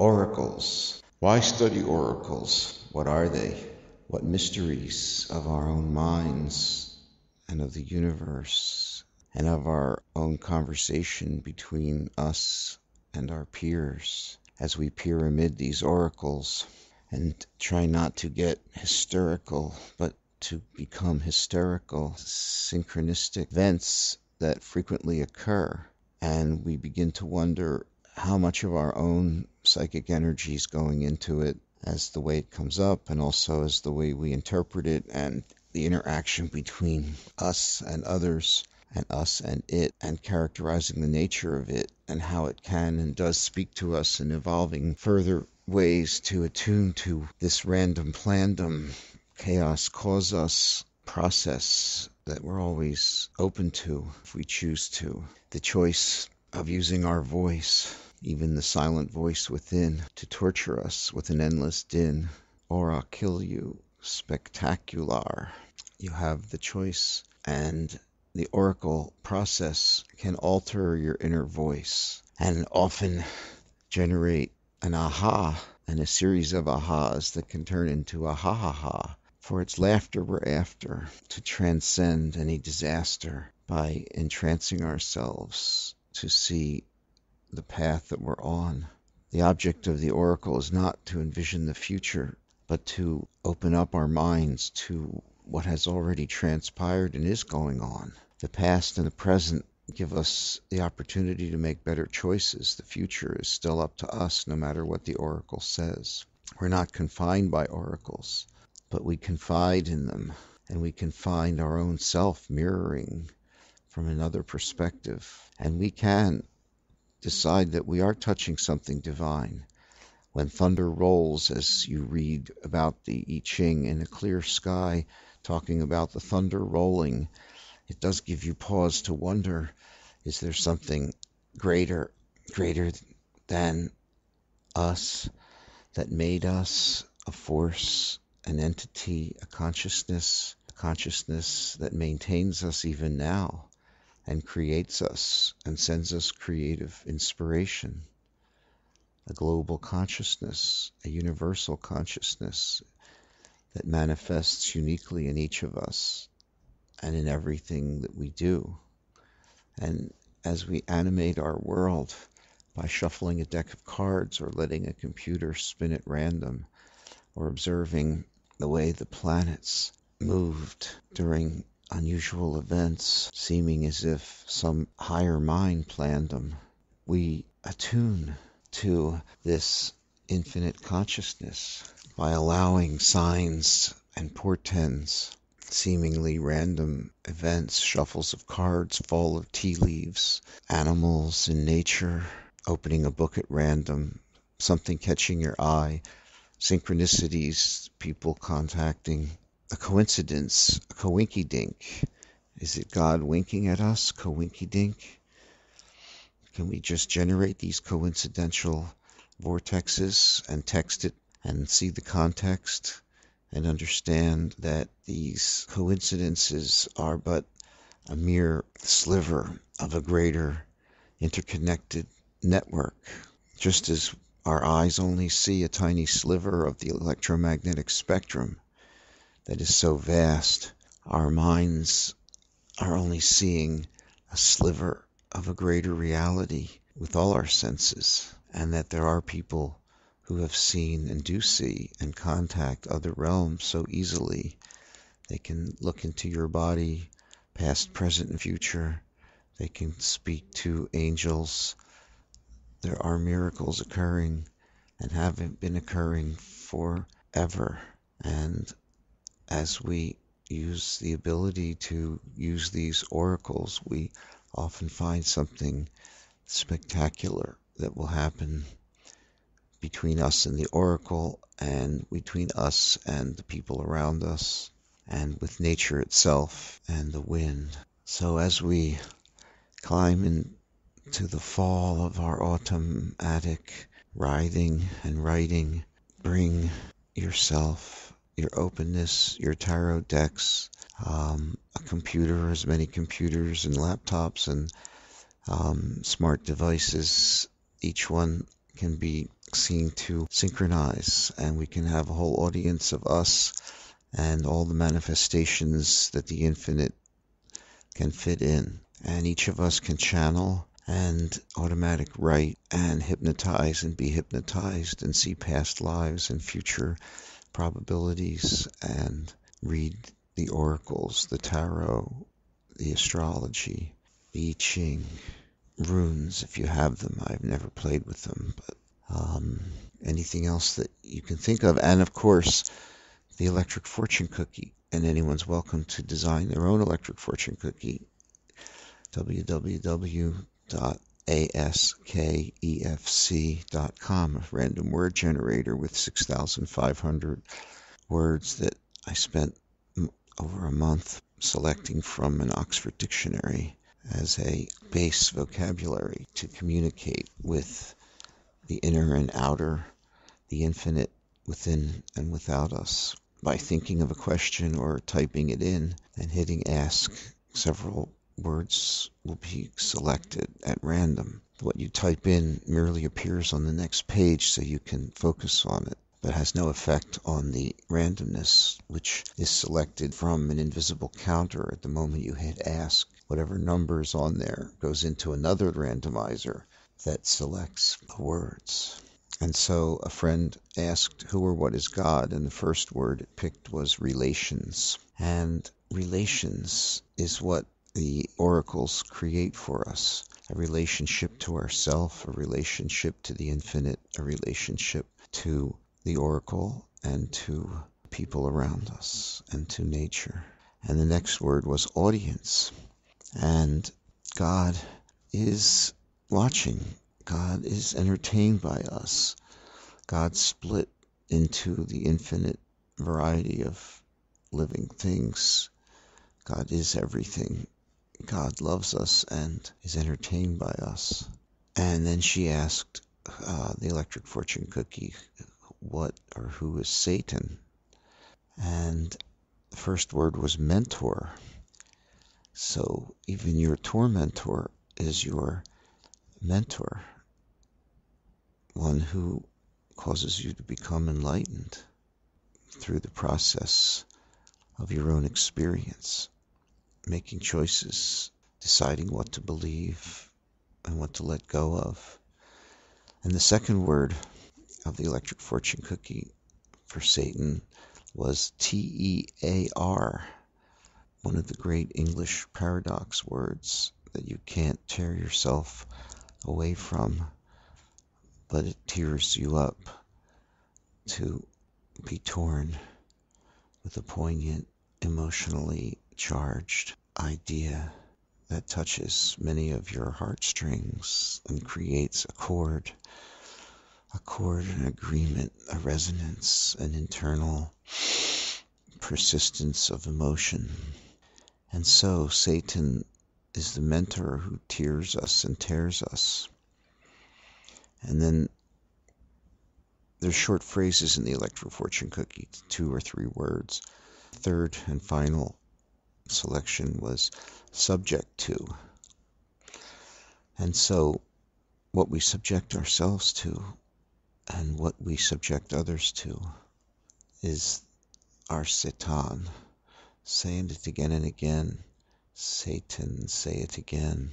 Oracles. Why study oracles? What are they? What mysteries of our own minds and of the universe and of our own conversation between us and our peers as we peer amid these oracles and try not to get hysterical, but to become hysterical, synchronistic events that frequently occur. And we begin to wonder how much of our own psychic energy is going into it as the way it comes up and also as the way we interpret it and the interaction between us and others and us and it and characterizing the nature of it and how it can and does speak to us and evolving further ways to attune to this random plandom chaos cause us process that we're always open to if we choose to. The choice of using our voice even the silent voice within, to torture us with an endless din, or I'll kill you spectacular. You have the choice, and the oracle process can alter your inner voice and often generate an aha and a series of ahas that can turn into a ha ha ha. For it's laughter we're after to transcend any disaster by entrancing ourselves to see the path that we're on. The object of the oracle is not to envision the future, but to open up our minds to what has already transpired and is going on. The past and the present give us the opportunity to make better choices. The future is still up to us, no matter what the oracle says. We're not confined by oracles, but we confide in them, and we can find our own self mirroring from another perspective. And we can decide that we are touching something divine. When thunder rolls, as you read about the I Ching in a clear sky, talking about the thunder rolling, it does give you pause to wonder is there something greater, greater than us that made us a force, an entity, a consciousness, a consciousness that maintains us even now? And creates us and sends us creative inspiration, a global consciousness, a universal consciousness that manifests uniquely in each of us and in everything that we do. And as we animate our world by shuffling a deck of cards or letting a computer spin at random or observing the way the planets moved during unusual events, seeming as if some higher mind planned them. We attune to this infinite consciousness by allowing signs and portents, seemingly random events, shuffles of cards, fall of tea leaves, animals in nature, opening a book at random, something catching your eye, synchronicities, people contacting a coincidence, a coinky dink. Is it God winking at us, coinky dink? Can we just generate these coincidental vortexes and text it and see the context and understand that these coincidences are but a mere sliver of a greater interconnected network, just as our eyes only see a tiny sliver of the electromagnetic spectrum that is so vast, our minds are only seeing a sliver of a greater reality with all our senses, and that there are people who have seen and do see and contact other realms so easily. They can look into your body, past, present, and future. They can speak to angels. There are miracles occurring and haven't been occurring forever. And as we use the ability to use these oracles, we often find something spectacular that will happen between us and the oracle, and between us and the people around us, and with nature itself and the wind. So as we climb into the fall of our autumn attic, writhing and writing, bring yourself your openness, your tarot decks, um, a computer, as many computers and laptops and um, smart devices. Each one can be seen to synchronize, and we can have a whole audience of us and all the manifestations that the infinite can fit in. And each of us can channel and automatic write and hypnotize and be hypnotized and see past lives and future probabilities and read the oracles, the tarot, the astrology, the I Ching, runes if you have them. I've never played with them, but um, anything else that you can think of. And of course, the electric fortune cookie. And anyone's welcome to design their own electric fortune cookie. www.askefc.com, a random word generator with 6,500 words that I spent over a month selecting from an Oxford dictionary as a base vocabulary to communicate with the inner and outer, the infinite within and without us. By thinking of a question or typing it in and hitting ask, several words will be selected at random. What you type in merely appears on the next page so you can focus on it but has no effect on the randomness, which is selected from an invisible counter at the moment you hit ask. Whatever number is on there goes into another randomizer that selects the words. And so a friend asked, Who or what is God? And the first word it picked was relations. And relations is what the oracles create for us a relationship to ourself, a relationship to the infinite, a relationship to the oracle and to people around us and to nature. And the next word was audience. And God is watching. God is entertained by us. God split into the infinite variety of living things. God is everything. God loves us and is entertained by us. And then she asked uh, the electric fortune cookie, what or who is Satan. And the first word was mentor. So even your tormentor is your mentor, one who causes you to become enlightened through the process of your own experience, making choices, deciding what to believe and what to let go of. And the second word of the electric fortune cookie for Satan was T E A R, one of the great English paradox words that you can't tear yourself away from, but it tears you up to be torn with a poignant, emotionally charged idea that touches many of your heartstrings and creates a chord a chord, an agreement, a resonance, an internal persistence of emotion. And so Satan is the mentor who tears us and tears us. And then there's short phrases in the electro fortune cookie, two or three words. Third and final selection was subject to. And so what we subject ourselves to and what we subject others to is our Satan, saying it again and again. Satan, say it again.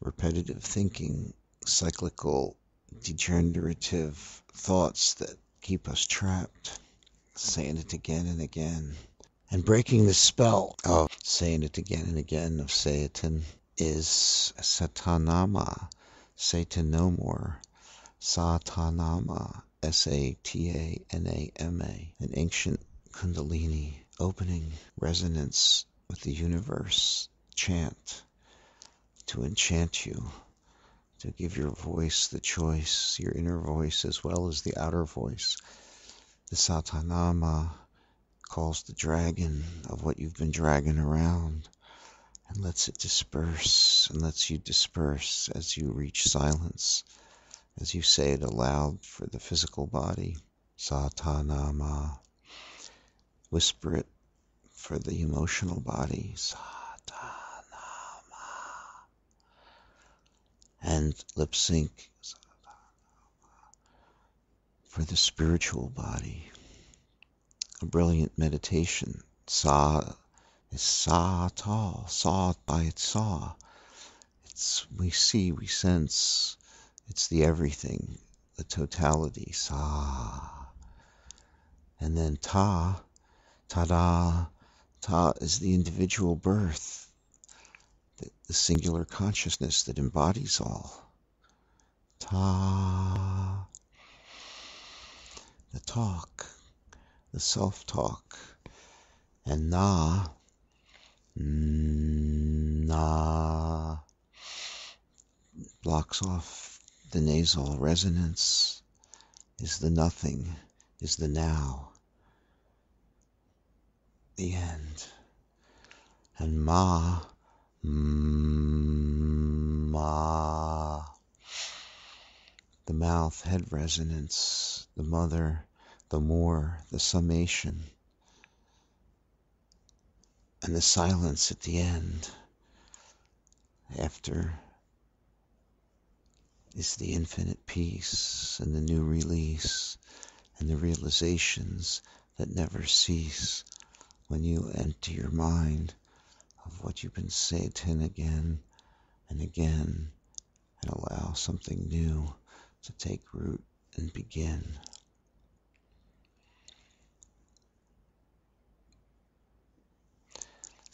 Repetitive thinking, cyclical, degenerative thoughts that keep us trapped, saying it again and again. And breaking the spell of saying it again and again of Satan is Satanama, Satan no more. Satanama, S-A-T-A-N-A-M-A, an ancient Kundalini opening resonance with the universe chant to enchant you, to give your voice the choice, your inner voice as well as the outer voice. The Satanama calls the dragon of what you've been dragging around and lets it disperse and lets you disperse as you reach silence as you say it aloud for the physical body, Satanama. Whisper it for the emotional body, Satanama. And lip sync for the spiritual body. A brilliant meditation. Sa is sa tall, saw by its saw. It's we see, we sense. It's the everything, the totality. Sa. And then ta, ta-da, ta is the individual birth, the, the singular consciousness that embodies all. Ta, the talk, the self-talk, and na, mm, na, blocks off the nasal resonance, is the nothing, is the now, the end. And ma, mm, ma, the mouth head resonance, the mother, the more, the summation, and the silence at the end after is the infinite peace and the new release and the realizations that never cease when you empty your mind of what you've been saying again and again and allow something new to take root and begin.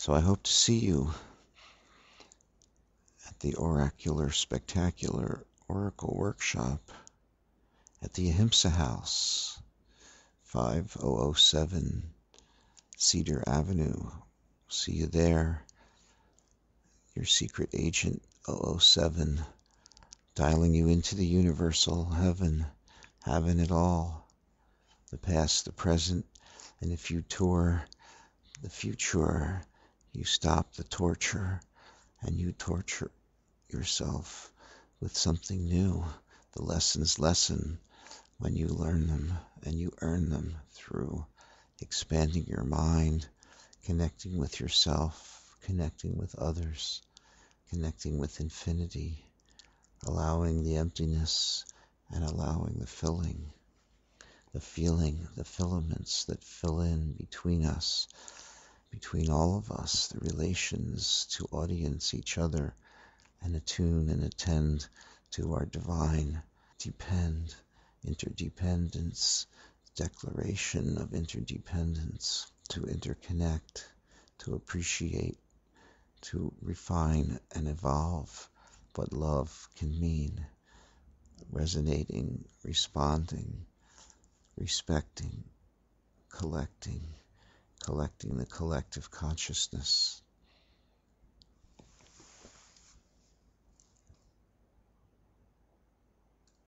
So I hope to see you at the Oracular Spectacular Oracle Workshop at the Ahimsa House, 5007 Cedar Avenue. See you there. Your secret agent 007 dialing you into the universal heaven, having it all. The past, the present, and if you tour the future, you stop the torture and you torture yourself with something new. The lessons lesson when you learn them and you earn them through expanding your mind, connecting with yourself, connecting with others, connecting with infinity allowing the emptiness and allowing the filling, the feeling, the filaments that fill in between us, between all of us, the relations to audience, each other, and attune and attend to our divine depend, interdependence, declaration of interdependence, to interconnect, to appreciate, to refine and evolve what love can mean. Resonating, responding, respecting, collecting, collecting the collective consciousness